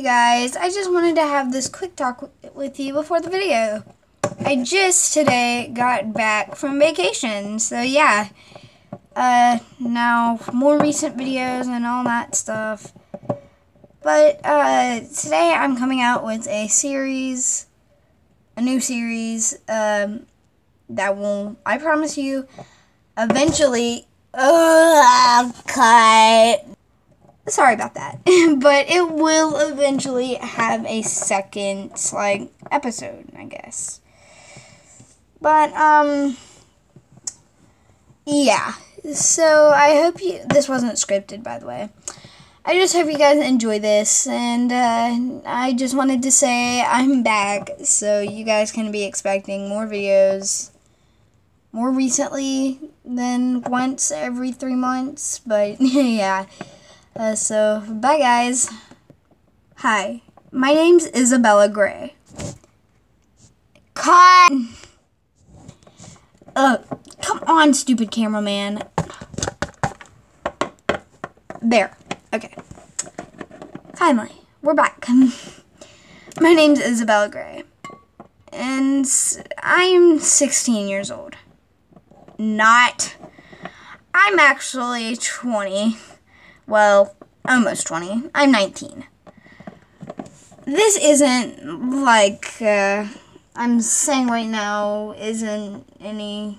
Hey guys, I just wanted to have this quick talk with you before the video. I just today got back from vacation, so yeah. Uh, now more recent videos and all that stuff. But uh, today I'm coming out with a series, a new series um, that will, I promise you, eventually. Uh, cut. Sorry about that, but it will eventually have a second like episode, I guess. But um, yeah. So I hope you. This wasn't scripted, by the way. I just hope you guys enjoy this, and uh, I just wanted to say I'm back, so you guys can be expecting more videos more recently than once every three months. But yeah. Uh, so, bye guys. Hi, my name's Isabella Gray. Cut! Uh, come on, stupid cameraman. There. Okay. Finally, we're back. my name's Isabella Gray. And I'm 16 years old. Not. I'm actually 20 well, almost 20. I'm 19. This isn't like uh, I'm saying right now, isn't any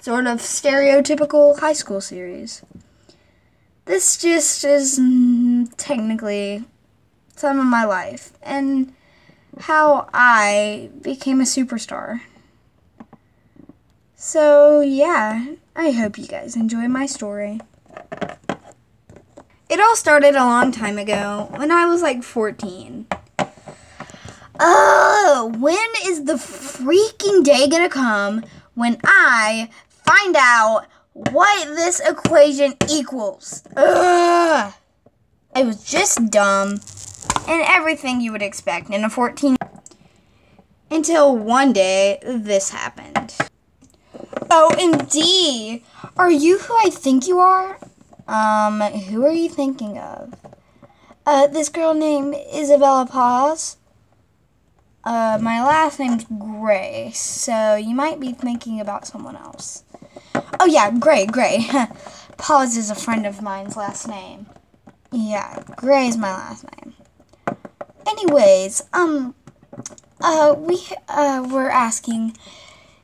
sort of stereotypical high school series. This just is mm, technically some of my life and how I became a superstar. So, yeah, I hope you guys enjoy my story. It all started a long time ago when I was like 14. Oh, when is the freaking day gonna come when I find out what this equation equals? Ugh. It was just dumb and everything you would expect in a 14 until one day this happened. Oh, indeed. Are you who I think you are? Um, who are you thinking of? Uh, this girl named Isabella Paz. Uh, my last name's Gray, so you might be thinking about someone else. Oh yeah, Gray, Gray. Paz is a friend of mine's last name. Yeah, Gray is my last name. Anyways, um, uh, we, uh, were asking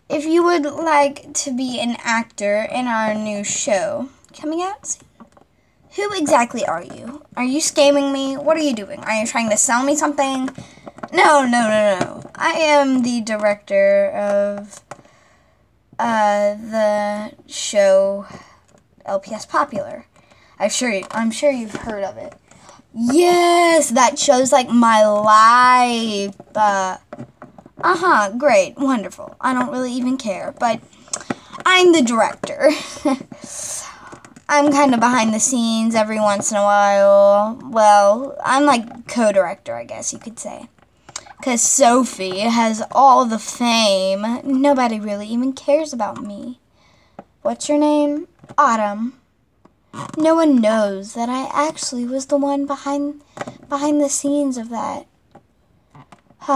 if you would like to be an actor in our new show coming out soon. Who exactly are you? Are you scamming me? What are you doing? Are you trying to sell me something? No, no, no, no. I am the director of uh, the show LPS Popular. I'm sure, you, I'm sure you've heard of it. Yes, that show's like my life. Uh huh, great, wonderful. I don't really even care, but I'm the director. I'm kind of behind the scenes every once in a while. Well, I'm like co director, I guess you could say. Because Sophie has all the fame. Nobody really even cares about me. What's your name? Autumn. No one knows that I actually was the one behind behind the scenes of that.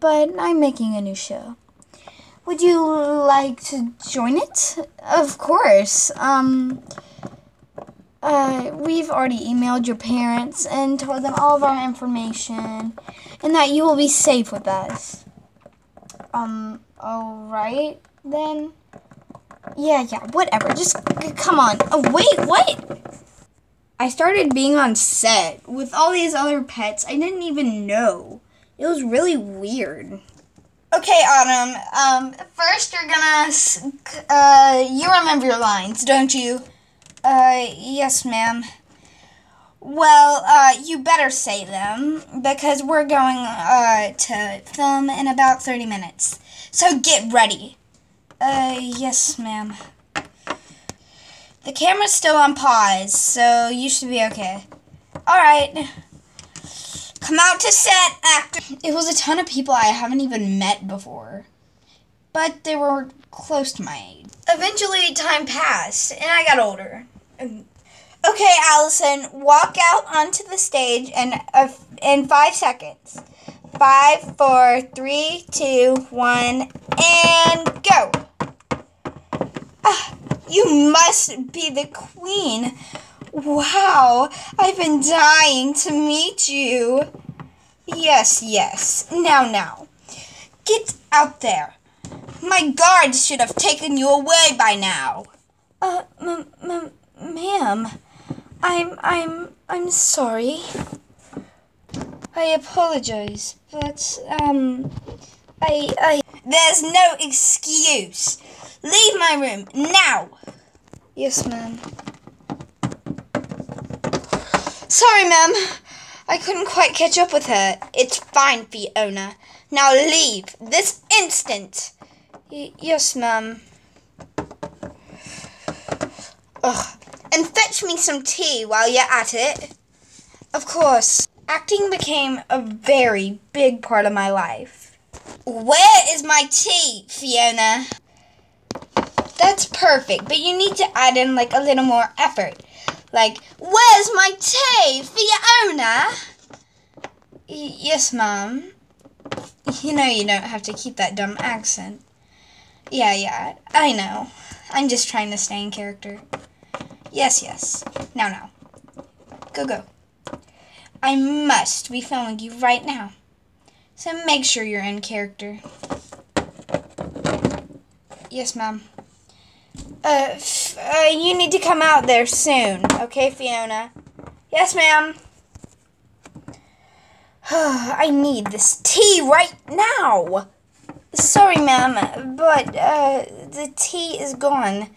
but I'm making a new show. Would you like to join it? Of course. Um, uh, we've already emailed your parents and told them all of our information and that you will be safe with us. Um, alright then. Yeah, yeah, whatever. Just come on. Oh, wait, what? I started being on set with all these other pets I didn't even know. It was really weird. Okay, Autumn. Um, first you're gonna, uh, you remember your lines, don't you? Uh, yes, ma'am. Well, uh, you better say them because we're going, uh, to film in about 30 minutes. So get ready. Uh, yes, ma'am. The camera's still on pause, so you should be okay. Alright. Come out to set, actor. It was a ton of people I haven't even met before. But they were close to my age. Eventually, time passed, and I got older. Okay, Allison, walk out onto the stage in, uh, in five seconds. Five, four, three, two, one, and go. Ah, you must be the queen. Wow, I've been dying to meet you. Yes, yes. Now, now. Get out there. My guards should have taken you away by now. Uh, m- m- ma'am, I'm, I'm, I'm sorry. I apologize, but, um, I, I... There's no excuse. Leave my room, now! Yes, ma'am. Sorry, ma'am. I couldn't quite catch up with her. It's fine, Fiona. Now leave this instant. Y- yes, ma'am. Ugh. And fetch me some tea while you're at it. Of course. Acting became a very big part of my life. Where is my tea, Fiona? That's perfect, but you need to add in like a little more effort. Like, where's my tea, Fiona? Y- yes, Mom. You know you don't have to keep that dumb accent. Yeah, yeah, I know. I'm just trying to stay in character. Yes, yes. Now, now. Go, go. I must be filming you right now. So make sure you're in character. Yes, ma'am. Uh, uh, you need to come out there soon, okay, Fiona? Yes, ma'am. I need this tea right now. Sorry, ma'am, but uh, the tea is gone.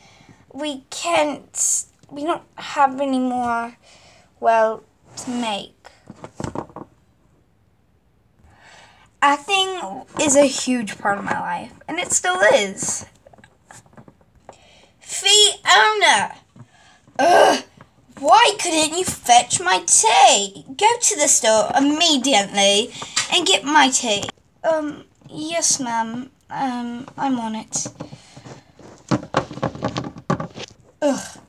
We can't. We don't have any more. Well, to make. Acting is a huge part of my life, and it still is. Fiona! Ugh! Why couldn't you fetch my tea? Go to the store immediately and get my tea. Um, yes, ma'am. Um, I'm on it. Ugh.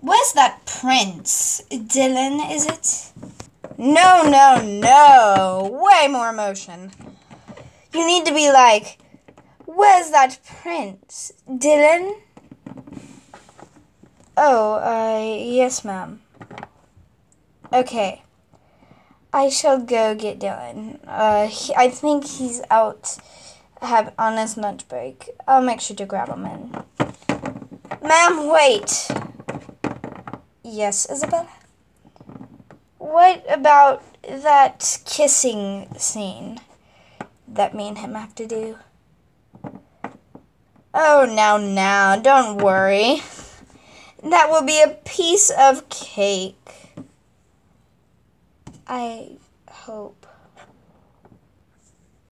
Where's that prince? Dylan, is it? No, no, no. Way more emotion. You need to be like, where's that prince? Dylan? Oh, uh, yes, ma'am. Okay. I shall go get Dylan. Uh, he, I think he's out have on his lunch break. I'll make sure to grab him in. Ma'am, wait. Yes, Isabella? What about that kissing scene that me and him have to do? Oh, now, now, don't worry. That will be a piece of cake. I hope.